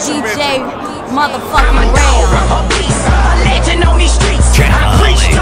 DJ motherfucking Rail. legend on these streets. I preach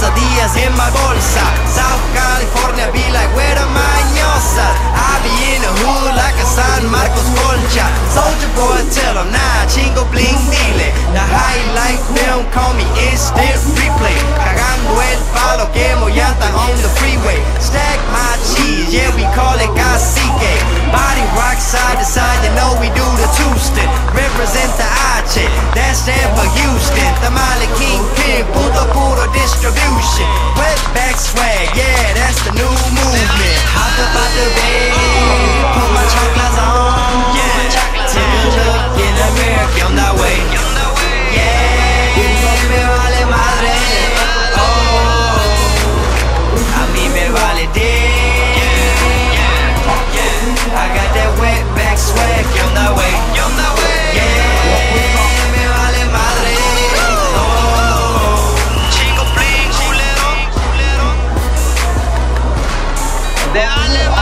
pesadillas en my bolsa. South California be like where are my I be in a hood like a San Marcos Colcha. Soldier boy tell him nah chingo bling dile. The highlight film call me instant replay. Cagando el palo que llanta on the freeway. de Ale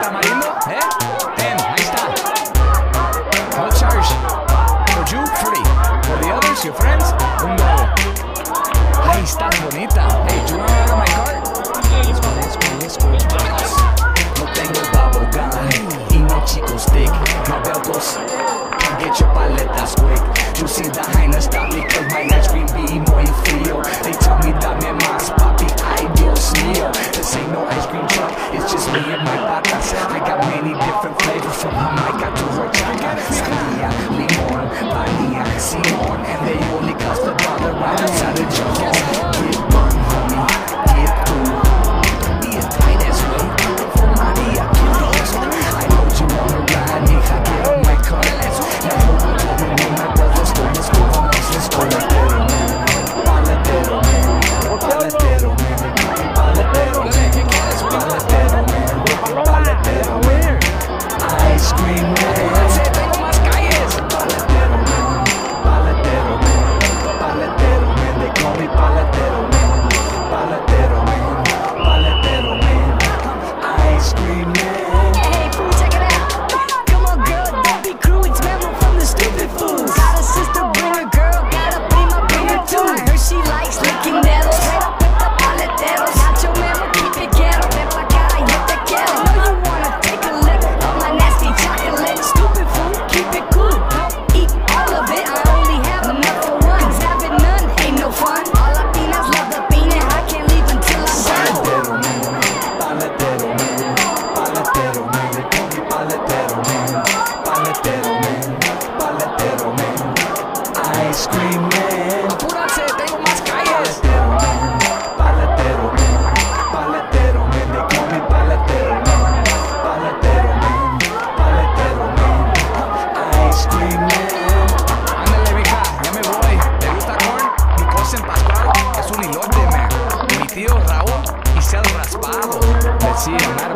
¿Tamarindo? ¿Eh? mi palate screaming. Apúrate, tengo más calles. Paletero, man. Paletero, man. They call me paletero, man. Paletero, man. Paletero, man. I screaming. Ándale, vieja, ya me voy. ¿Te gusta corn? Mi cosa en Pascual es un hilote, man. Mi tío Raúl y el raspado. Decía, man.